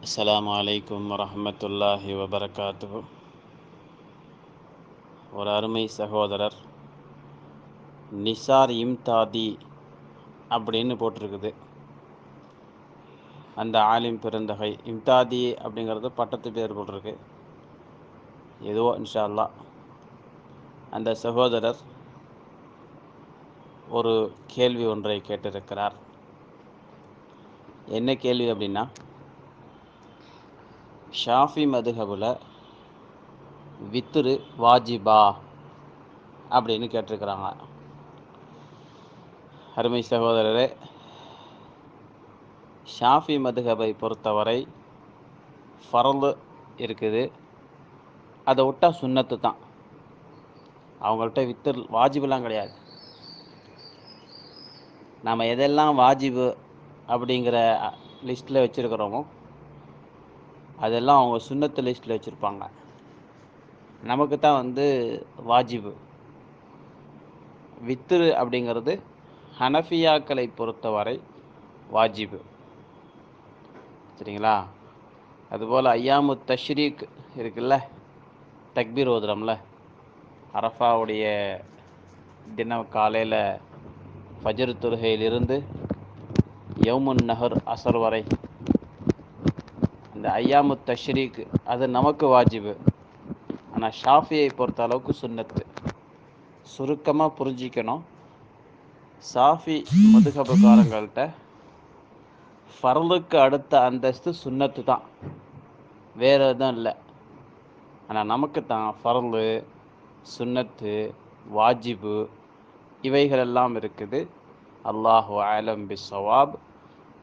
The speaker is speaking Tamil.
السلام عليكم ورحمة الله وبركاته ஒரு அருமை சகோதரர் நிசார் இம்தாதி அப்படின்னு போட்டிருக்குது அந்த ஆலிம் பெருந்தகை இம்தாதி அப்படிங்கிறது பட்டத்து பேர் போட்டிருக்கு ஏதோ இன்ஷா அல்லாஹ் அந்த சகோதரர் ஒரு கேள்வி ஒன்றை கேட்டிருக்கிறார் என்ன கேள்வி அப்படின்னா ஷாஃபி மதுஹபுல வித்துரு வாஜிபா அப்படின்னு கேட்டிருக்கிறாங்க. அருமை சகோதரரே ஷாஃபி மதுஹபை பொறுத்தவரை ஃபரலு இருக்குது. அதை விட்டால் சுன்னத்து தான். அவங்கள்ட்ட வித்துரு வாஜிபெலாம் கிடையாது. நாம் எதெல்லாம் வாஜிபு அப்படிங்கிற லிஸ்ட்டில் வச்சுருக்கிறோமோ அதெல்லாம் அவங்க சுன்னத்து லிஸ்ட்டில் வச்சுருப்பாங்க. நமக்கு தான் வந்து வாஜிபு. வித்துரு அப்படிங்கிறது ஹனஃபியாக்களை பொறுத்தவரை வாஜிபு. சரிங்களா? அதுபோல் ஐயாமு தஷ்ரீக் இருக்குல்ல தக்பீர் ஓதுறோம்ல அரஃபாவுடைய தினம் காலையில் ஃபஜர் தொழுகையிலிருந்து யவுமுன் நகர் அசர் வரை இந்த ஐயாமு தஷ்ரீக் அது நமக்கு வாஜிபு. ஆனால் ஷாஃபியை பொறுத்த அளவுக்கு சுன்னத்து சுருக்கமாக புரிஞ்சிக்கணும். சாஃபி முதுகபுகாரங்கள்கிட்ட ஃபரலுக்கு அடுத்த அந்தஸ்து சுண்ணத்து தான். வேறு எதுவும் இல்லை. ஆனால் நமக்கு தான் ஃபரலு சுண்ணத்து வாஜிபு இவைகளெல்லாம் இருக்குது. அல்லாஹு ஆலம் பி சவாப்